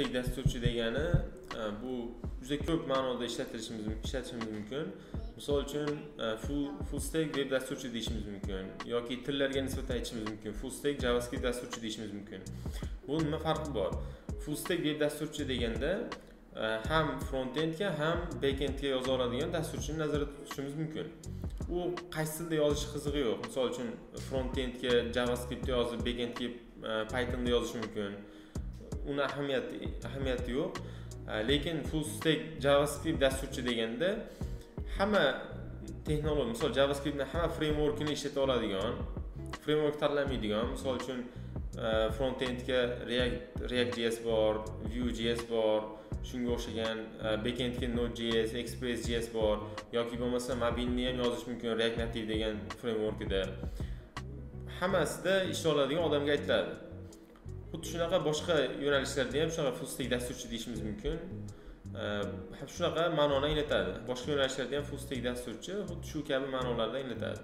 stack dasturchi degani e, bu juda ko'p ma'noda ishlatilishimiz ishlatishimiz mumkin. Misol uchun e, full full stack veb dasturchi deyishimiz mumkin yoki tillarga nisbatan aytishimiz mumkin. Full stack javascript dasturchi deyishimiz mumkin. Bu nima farqi bor? Full stack veb dasturchi deganda e, ham front endga ham back endga yoza oladigan dasturchini nazarda tutishimiz mumkin. U qaysi tilda yozish qizig'i yo'q. Misol uchun front endga javascriptda yozib back endga pythonda yozish mumkin. Uni ahamiyati ahamiyati yo'q. Э, lekin full stack javascript dasturchi deganda hamma texnologiya misol javascriptni hamma frameworkini ishlata oladigan framework tanlamaydigan misol uchun э, frontendga react react js bor vue js bor shunga o'xshagan э, backendga express js bor yoki bo'lmasa mobilni ham yozish mumkin react native degan frameworkida. Hammasida ishlay oladigan odamga aytiladi. Xuddi shunaqa boshqa yo'nalishlarda ham shunaqa full stack dasturchi deyishimiz mumkin. Shunaqa ma'noni anglatadi. Boshqa yo'nalishlarda ham full stack dasturchi xuddi shu kabi ma'nolarda anglatadi.